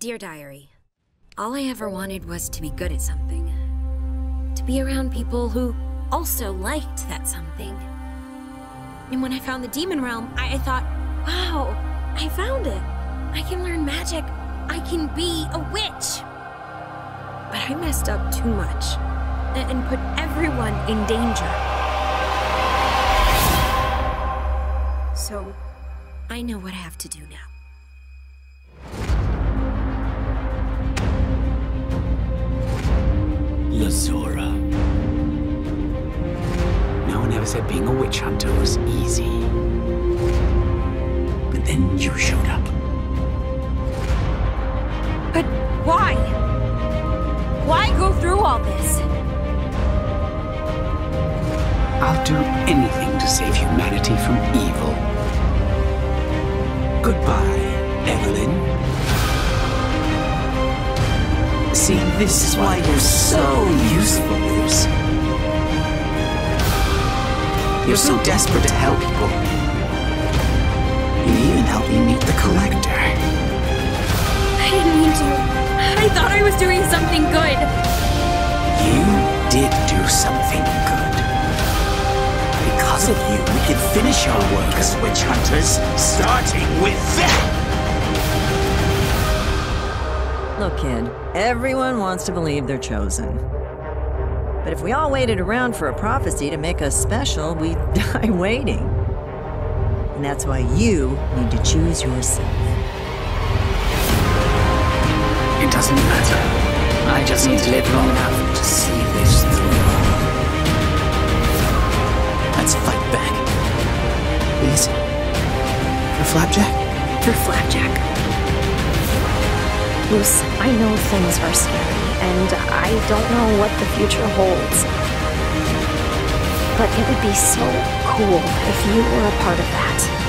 Dear Diary, all I ever wanted was to be good at something. To be around people who also liked that something. And when I found the Demon Realm, I, I thought, wow, I found it. I can learn magic. I can be a witch. But I messed up too much and, and put everyone in danger. So, I know what I have to do now. Lazura. No one ever said being a witch hunter was easy. But then you showed up. But why? Why go through all this? I'll do anything to save humanity from evil. Goodbye, Evelyn. See, this is why you're so useful, Luz. You're so desperate to help people. You even helped me meet the Collector. I didn't mean to. I thought I was doing something good. You did do something good. Because of you, we can finish our work as witch hunters, starting with Look, kid, everyone wants to believe they're chosen. But if we all waited around for a prophecy to make us special, we'd die waiting. And that's why you need to choose yourself. It doesn't matter. I just need to live long enough to see this through. Let's fight back. Please? For Flapjack? For Flapjack. Luz, I know things are scary, and I don't know what the future holds. But it would be so cool if you were a part of that.